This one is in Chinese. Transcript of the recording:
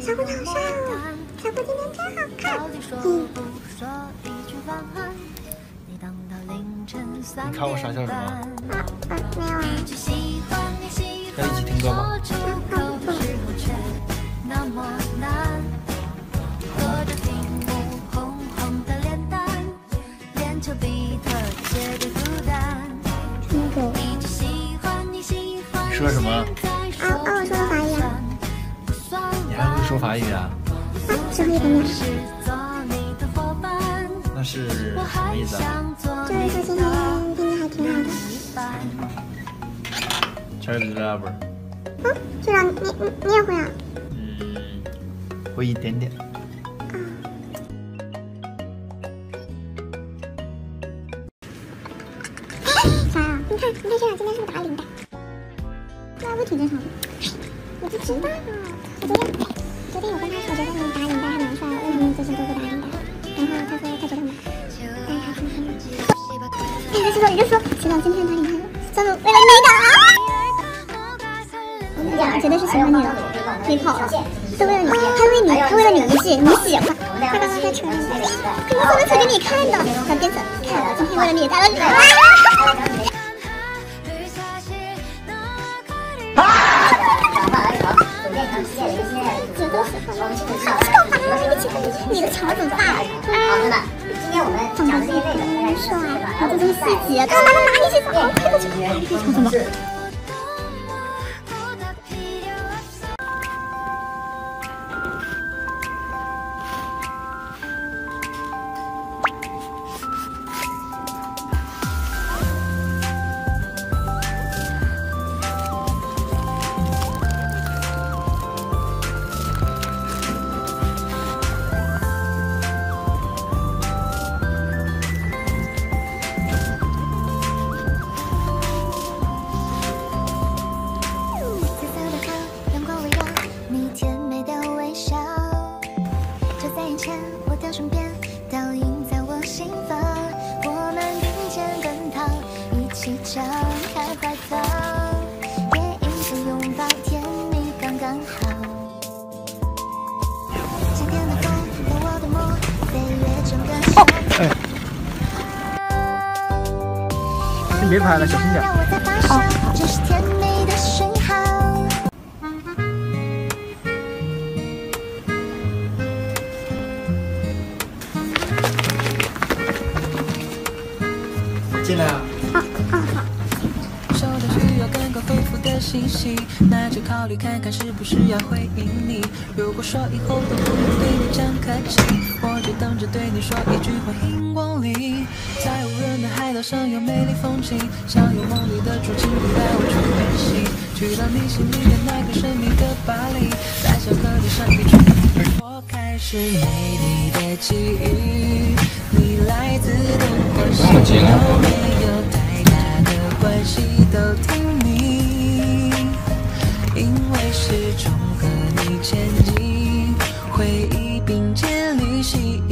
小姑娘好帅哦，小布今天真好看。你看我傻笑什么？啊啊，没有啊。要一起听歌吗？说什么？啊啊！我说的法语啊。你还会说法语啊？啊，说一点点。那是什么意思啊？就是说今天天气还挺好的。Charlie Lover。嗯，队长，你你你也会啊？嗯，会一点点。啥呀？你看，你看队长今天是不是打领带？那不挺正常的？我不知道，我昨天昨天有跟他说，我觉得你打领带还蛮帅的，为什么你最近都不打领带？然后他说他觉得很难，但是他轻松了。哎，他这时候你就说，队长今天打领带了，真的为了你打。我讲绝对是喜欢你的，你跑了，都为了你，他为你，他为了你一句你喜欢，他刚刚在车里，肯定不能扯给你看的，他边走，看我今天为了你打了领带。这都是好的，好吧，你的桥怎么办？好的，今天我们讲的这些内容，帅，还有这么细节，他拿到哪里去？好，快过去，这桥怎么？先别拍了，小心点。啊！收到需要赶快回复的信息，那就考虑看看是不是要回应你。如果说以后都不用对你讲客气，我就等着对你说一句欢迎光临。在无人的海岛上有美丽风景，想有梦里的住，请你带我去远行，去到你心里面那个神秘的巴黎，在小河里上一去。我开始美丽的记忆，你来自东或西都没有太大的关系，都听你，因为始终和你前进，回忆并肩旅行